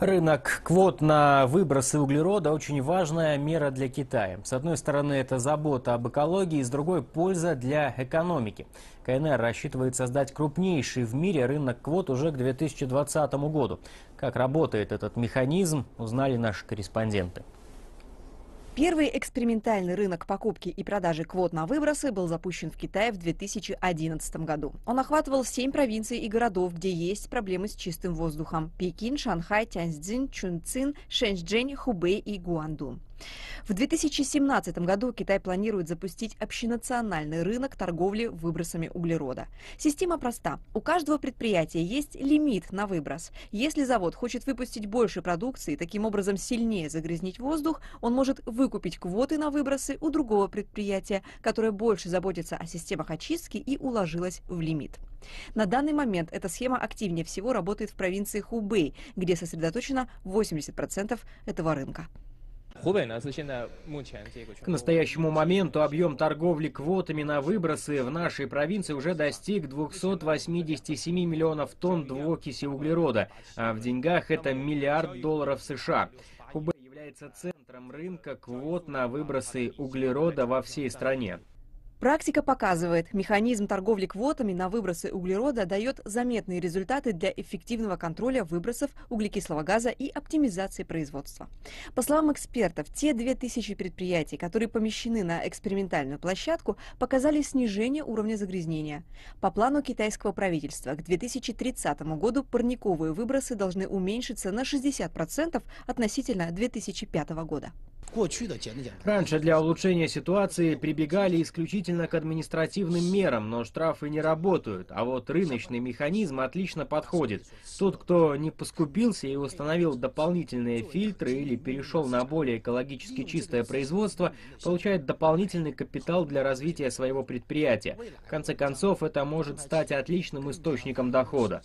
Рынок квот на выбросы углерода очень важная мера для Китая. С одной стороны, это забота об экологии, с другой – польза для экономики. КНР рассчитывает создать крупнейший в мире рынок квот уже к 2020 году. Как работает этот механизм, узнали наши корреспонденты. Первый экспериментальный рынок покупки и продажи квот на выбросы был запущен в Китае в 2011 году. Он охватывал семь провинций и городов, где есть проблемы с чистым воздухом – Пекин, Шанхай, Тяньцзин, Чунцин, Шэньчжэнь, Хубэй и Гуандун. В 2017 году Китай планирует запустить общенациональный рынок торговли выбросами углерода. Система проста. У каждого предприятия есть лимит на выброс. Если завод хочет выпустить больше продукции и таким образом сильнее загрязнить воздух, он может выкупить квоты на выбросы у другого предприятия, которое больше заботится о системах очистки и уложилось в лимит. На данный момент эта схема активнее всего работает в провинции Хубэй, где сосредоточено 80% этого рынка. К настоящему моменту объем торговли квотами на выбросы в нашей провинции уже достиг 287 миллионов тонн двуокиси углерода, а в деньгах это миллиард долларов США. Хубэй является центром рынка квот на выбросы углерода во всей стране. Практика показывает, механизм торговли квотами на выбросы углерода дает заметные результаты для эффективного контроля выбросов углекислого газа и оптимизации производства. По словам экспертов, те 2000 предприятий, которые помещены на экспериментальную площадку, показали снижение уровня загрязнения. По плану китайского правительства к 2030 году парниковые выбросы должны уменьшиться на 60% относительно 2005 года. Раньше для улучшения ситуации прибегали исключительно к административным мерам, но штрафы не работают, а вот рыночный механизм отлично подходит. Тот, кто не поскупился и установил дополнительные фильтры или перешел на более экологически чистое производство, получает дополнительный капитал для развития своего предприятия. В конце концов, это может стать отличным источником дохода.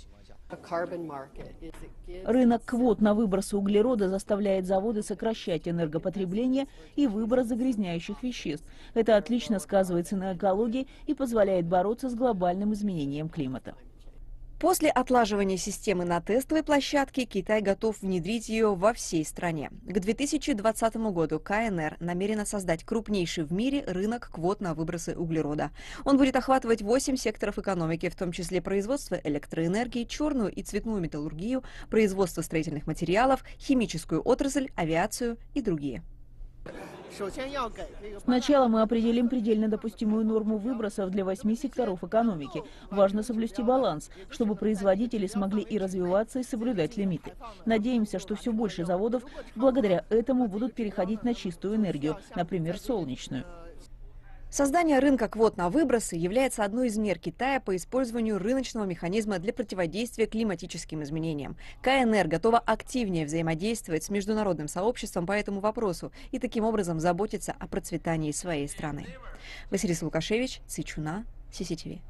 Рынок квот на выбросы углерода заставляет заводы сокращать энергопотребление и выброс загрязняющих веществ. Это отлично сказывается на экологии и позволяет бороться с глобальным изменением климата. После отлаживания системы на тестовой площадке Китай готов внедрить ее во всей стране. К 2020 году КНР намерена создать крупнейший в мире рынок квот на выбросы углерода. Он будет охватывать 8 секторов экономики, в том числе производство электроэнергии, черную и цветную металлургию, производство строительных материалов, химическую отрасль, авиацию и другие. Сначала мы определим предельно допустимую норму выбросов для восьми секторов экономики. Важно соблюсти баланс, чтобы производители смогли и развиваться, и соблюдать лимиты. Надеемся, что все больше заводов благодаря этому будут переходить на чистую энергию, например, солнечную. Создание рынка квот на выбросы является одной из мер Китая по использованию рыночного механизма для противодействия климатическим изменениям. КНР готова активнее взаимодействовать с международным сообществом по этому вопросу и таким образом заботиться о процветании своей страны. Василий Лукашевич, Цичуна, CCTV.